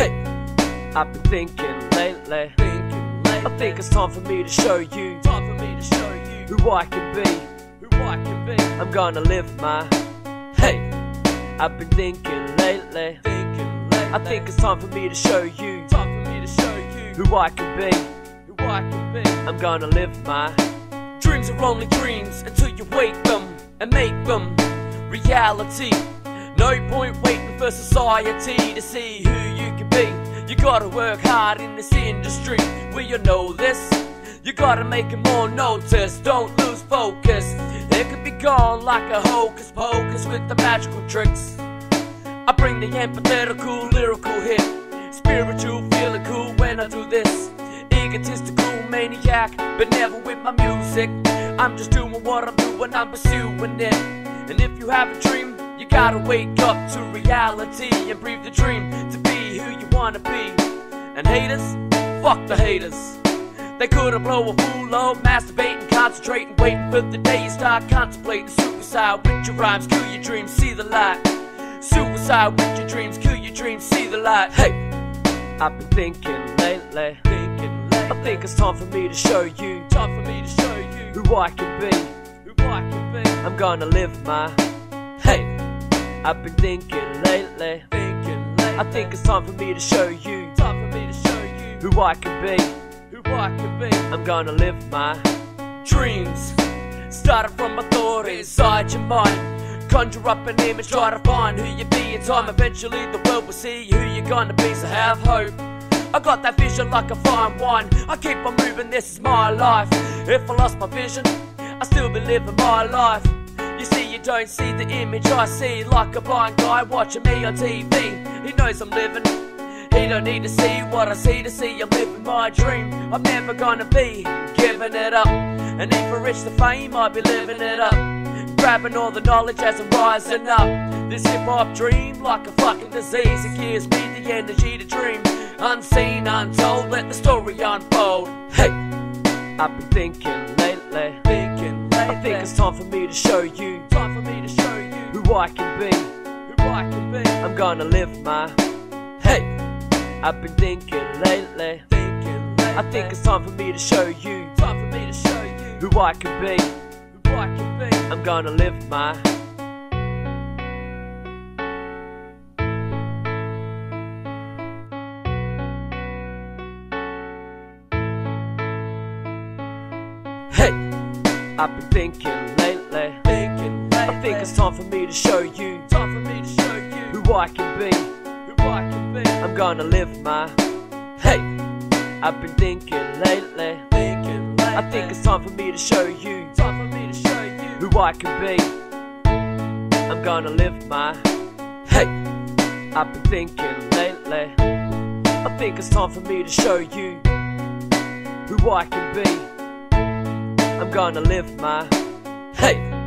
Hey, I've been thinking lately. Thinking lately. I think it's time for me to show you time for me to show you who I can be. who I can be. I'm gonna live my. Hey, I've been thinking lately. Thinking lately. I think it's time for me to show you time for me to show you who I can be. who I can be. I'm gonna live my. Dreams are only dreams until you wake them and make them reality. No point waiting for society to see who be. You gotta work hard in this industry. Will you know this? You gotta make it more notice. Don't lose focus. It could be gone like a hocus pocus with the magical tricks. I bring the empathetical, lyrical hit. Spiritual, feeling cool when I do this. Egotistical maniac, but never with my music. I'm just doing what I'm doing, I'm pursuing it. And if you have a dream, gotta wake up to reality and breathe the dream to be who you wanna be. And haters, fuck the haters. They couldn't blow a fool up, masturbating, concentrating, waiting for the day you start contemplating suicide with your rhymes, kill your dreams, see the light. Suicide with your dreams, kill your dreams, see the light. Hey, I've been thinking lately. thinking lately. I think it's time for me to show you time for me to show you who I can be. who I can be. I'm gonna live my. Hey, I've been thinking lately. Thinking lately. I think it's time for me to show you time for me to show you who I can be. who I can be. I'm gonna live my. Dreams started from my thought inside your mind. Conjure up an image, try to find who you be in time. Eventually, the world will see who you're gonna be, so have hope. I got that vision like a fine wine. I keep on moving, this is my life. If I lost my vision, I still be living my life. Don't see the image I see, like a blind guy watching me on TV. He knows I'm living. He don't need to see what I see to see I'm living my dream. I'm never gonna be giving it up. And if I the fame, I'll be living it up. Grabbing all the knowledge as I'm rising up. This hip hop dream, like a fucking disease, it gives me the energy to dream. Unseen, untold, let the story unfold. Hey, I've been thinking lately. Time for me to show you time for me to show you who I can be. who I can be. I'm gonna live my. Hey, I've been thinking lately. Thinking lately, I think it's time for me to show you time for me to show you who I can be. who I can be. I'm gonna live my. I've been thinking lately. Thinking lately, I think it's time for me to show you time for me to show you who I can be. who I can be. I'm gonna live my. Hey, I've been thinking lately. Thinking lately, I think it's time for me to show you time for me to show you who I can be. I'm gonna live my. Hey, I've been thinking lately. I think it's time for me to show you who I can be. I'm gonna live my. Hey,